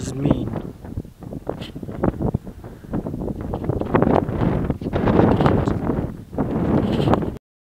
does mean.